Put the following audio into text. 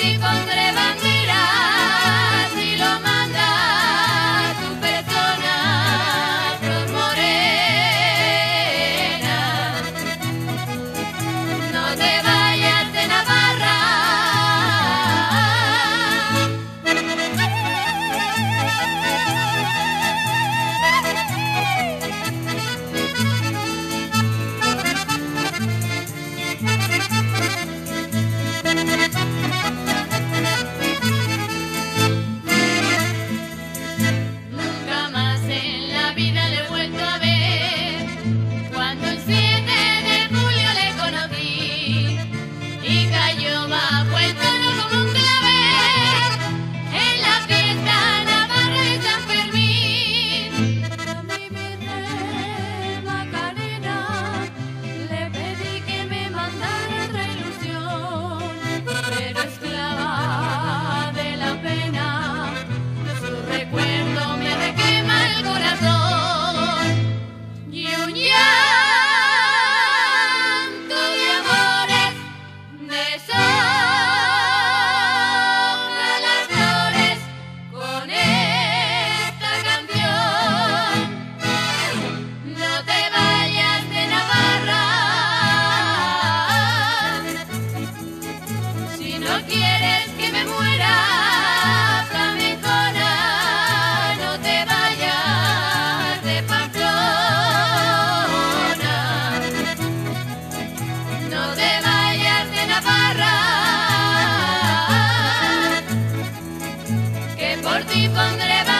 ti pondré bandera por ti pondré